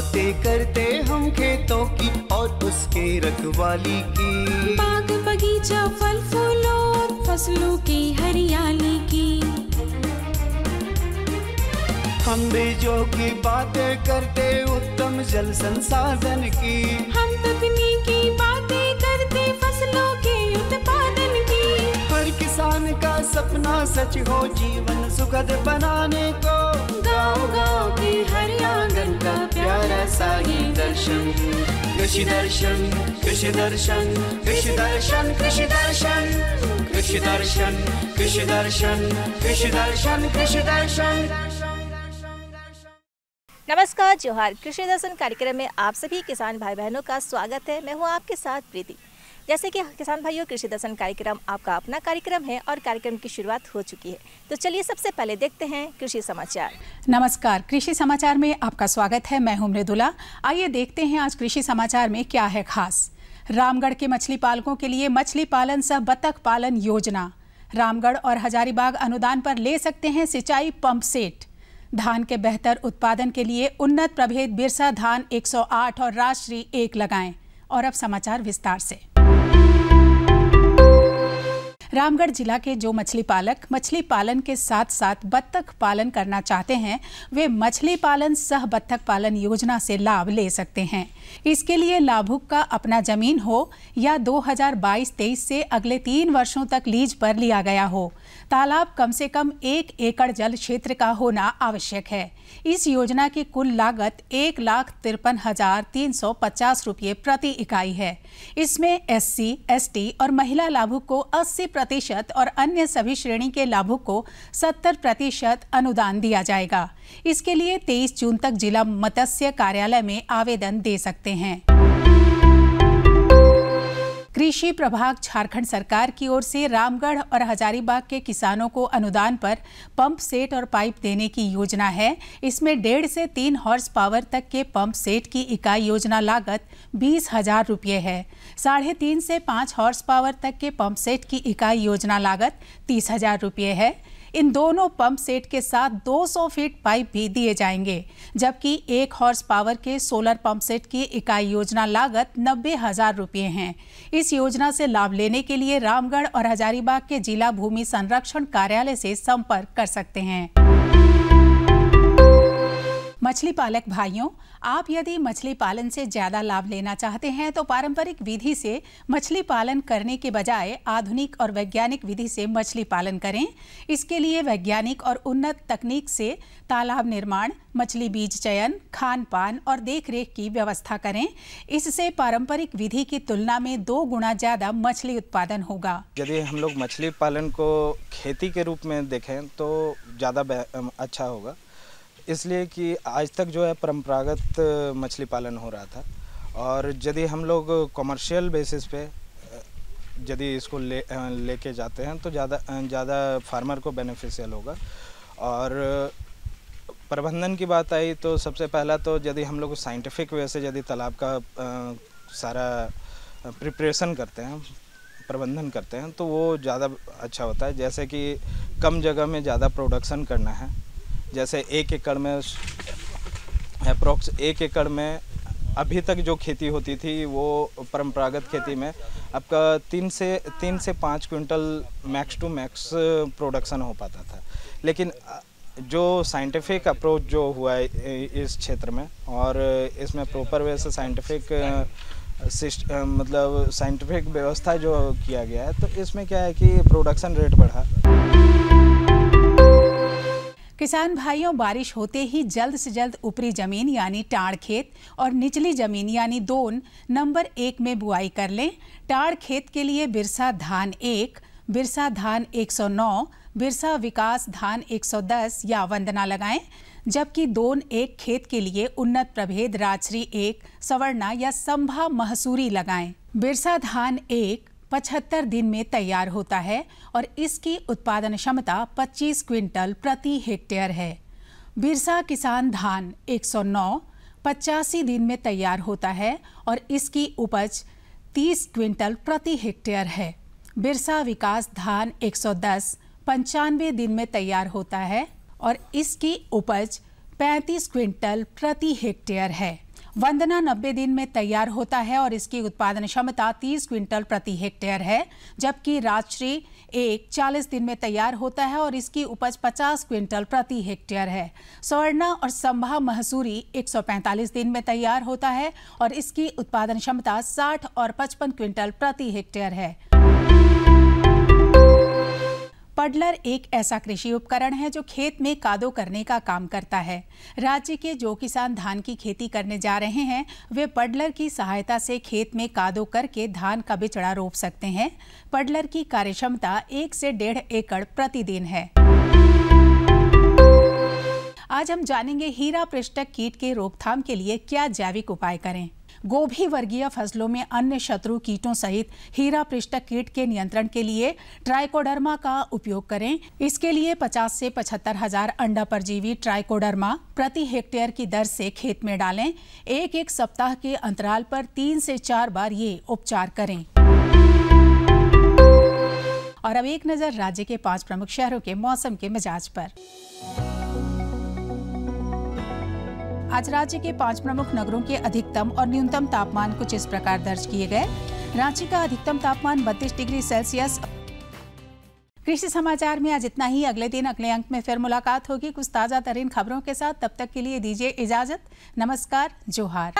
बातें करते हम खेतों की और उसके रखवाली की। बाग बगीचा फल फूलों और फ़सलों की हरियाली की। हम बीजों की बातें करते उत्तम जल संसाधन की। हम तकनीकी बातें करते फ़सलों के उत्पादन की। हर किसान का सपना सच हो जीवन सुखद बनाने को। गाँव गाँव की हर कृषि दर्शन कृषि दर्शन कृषि दर्शन कृषि दर्शन कृषि दर्शन कृषि दर्शन कृषि दर्शन कृषि दर्शन। नमस्कार, जोहार कृषि दर्शन कार्यक्रम में आप सभी किसान भाई बहनों का स्वागत है। मैं हूँ आपके साथ प्रीति। जैसे कि किसान भाइयों, कृषि दर्शन कार्यक्रम आपका अपना कार्यक्रम है और कार्यक्रम की शुरुआत हो चुकी है। तो चलिए सबसे पहले देखते हैं कृषि समाचार। नमस्कार, कृषि समाचार में आपका स्वागत है। मैं हूँ मृदुला। आइए देखते हैं आज कृषि समाचार में क्या है खास। रामगढ़ के मछली पालकों के लिए मछली पालन सह बतख पालन योजना। रामगढ़ और हजारीबाग अनुदान पर ले सकते हैं सिंचाई पंप सेट। धान के बेहतर उत्पादन के लिए उन्नत प्रभेद बिरसा धान 108 और राष्ट्रीय एक लगाएँ। और अब समाचार विस्तार से। रामगढ़ जिला के जो मछली पालक मछली पालन के साथ साथ बत्तख पालन करना चाहते हैं वे मछली पालन सह बत्तख पालन योजना से लाभ ले सकते हैं। इसके लिए लाभुक का अपना ज़मीन हो या 2022-23 से अगले तीन वर्षों तक लीज पर लिया गया हो। तालाब कम से कम एक एकड़ जल क्षेत्र का होना आवश्यक है। इस योजना की कुल लागत एक लाख तिरपन हज़ार तीन सौ पचास रुपये प्रति इकाई है। इसमें एससी, एसटी और महिला लाभुक को 80 प्रतिशत और अन्य सभी श्रेणी के लाभुक को 70 प्रतिशत अनुदान दिया जाएगा। इसके लिए 23 जून तक जिला मत्स्य कार्यालय में आवेदन दे सकते हैं। कृषि प्रभाग झारखंड सरकार की ओर से रामगढ़ और हजारीबाग के किसानों को अनुदान पर पंप सेट और पाइप देने की योजना है। इसमें डेढ़ से तीन हॉर्स पावर तक के पंप सेट की इकाई योजना लागत बीस हज़ार रुपये है। साढ़े तीन से पाँच हॉर्स पावर तक के पंप सेट की इकाई योजना लागत तीस हज़ार रुपये है। इन दोनों पंप सेट के साथ 200 फीट पाइप भी दिए जाएँगे, जबकि एक हॉर्स पावर के सोलर पंप सेट की इकाई योजना लागत नब्बे हज़ार रुपये है। इस योजना से लाभ लेने के लिए रामगढ़ और हजारीबाग के जिला भूमि संरक्षण कार्यालय से संपर्क कर सकते हैं। मछली पालक भाइयों, आप यदि मछली पालन से ज़्यादा लाभ लेना चाहते हैं तो पारंपरिक विधि से मछली पालन करने के बजाय आधुनिक और वैज्ञानिक विधि से मछली पालन करें। इसके लिए वैज्ञानिक और उन्नत तकनीक से तालाब निर्माण, मछली बीज चयन, खान पान और देखरेख की व्यवस्था करें। इससे पारंपरिक विधि की तुलना में दो गुना ज़्यादा मछली उत्पादन होगा। यदि हम लोग मछली पालन को खेती के रूप में देखें तो ज़्यादा अच्छा होगा। इसलिए कि आज तक जो है परंपरागत मछली पालन हो रहा था। और यदि हम लोग कमर्शियल बेसिस पे यदि इसको ले लेके जाते हैं तो ज़्यादा ज़्यादा फार्मर को बेनिफिशियल होगा। और प्रबंधन की बात आई तो सबसे पहला तो यदि हम लोग साइंटिफिक वे से यदि तालाब का आ, सारा प्रिपरेशन करते हैं प्रबंधन करते हैं तो वो ज़्यादा अच्छा होता है। जैसे कि कम जगह में ज़्यादा प्रोडक्शन करना है। जैसे एक एकड़ में अप्रोक्स एक एकड़ में अभी तक जो खेती होती थी, वो परंपरागत खेती में आपका तीन से तीन से पाँच quintal max to max production हो पाता था। लेकिन जो साइंटिफिक अप्रोच जो हुआ है इस क्षेत्र में, और इसमें प्रॉपर वे से साइंटिफिक मतलब साइंटिफिक व्यवस्था जो किया गया है तो इसमें क्या है कि प्रोडक्शन रेट बढ़ा। किसान भाइयों बारिश होते ही जल्द से जल्द ऊपरी ज़मीन यानी टाड़ खेत और निचली ज़मीन यानी दोन नंबर एक में बुआई कर लें। टाड़ खेत के लिए बिरसा धान एक बिरसा धान 109, बिरसा विकास धान 110 या वंदना लगाएँ जबकि दोन एक खेत के लिए उन्नत प्रभेद राजश्री एक सवर्णा या संभा महसूरी लगाएँ। बिरसा धान एक 75 दिन में तैयार होता है और इसकी उत्पादन क्षमता 25 क्विंटल प्रति हेक्टेयर है। बिरसा किसान धान 109 पचासी दिन में तैयार होता है और इसकी उपज 30 क्विंटल प्रति हेक्टेयर है। बिरसा विकास धान 110 पंचानवे दिन में तैयार होता है और इसकी उपज 35 क्विंटल प्रति हेक्टेयर है। वंदना 90 दिन में तैयार होता है और इसकी उत्पादन क्षमता 30 क्विंटल प्रति हेक्टेयर है, जबकि राजश्री एक 40 दिन में तैयार होता है और इसकी उपज 50 क्विंटल प्रति हेक्टेयर है। स्वर्णा और संभा महसूरी 145 दिन में तैयार होता है और इसकी उत्पादन क्षमता 60 और 55 क्विंटल प्रति हेक्टेयर है। पडलर एक ऐसा कृषि उपकरण है जो खेत में कादो करने का काम करता है। राज्य के जो किसान धान की खेती करने जा रहे हैं, वे पडलर की सहायता से खेत में कादो करके धान का बिचड़ा रोप सकते हैं। पडलर की कार्यक्षमता एक से डेढ़ एकड़ प्रतिदिन है। आज हम जानेंगे हीरा पृष्ठक कीट के रोकथाम के लिए क्या जैविक उपाय करें। गोभी वर्गीय फ़सलों में अन्य शत्रु कीटों सहित हीरा पृष्ठक कीट के नियंत्रण के लिए ट्राइकोडर्मा का उपयोग करें। इसके लिए 50 से पचहत्तर हज़ार अंडा परजीवी ट्राइकोडर्मा प्रति हेक्टेयर की दर से खेत में डालें। एक एक सप्ताह के अंतराल पर तीन से चार बार ये उपचार करें। और अब एक नज़र राज्य के पाँच प्रमुख शहरों के मौसम के मिजाज पर। आज राज्य के पाँच प्रमुख नगरों के अधिकतम और न्यूनतम तापमान कुछ इस प्रकार दर्ज किए गए। रांची का अधिकतम तापमान 32 डिग्री सेल्सियस। कृषि समाचार में आज इतना ही। अगले दिन अगले अंक में फिर मुलाकात होगी। कुछ ताज़ा तरीन खबरों के साथ तब तक के लिए दीजिए इजाज़त। नमस्कार, जोहार।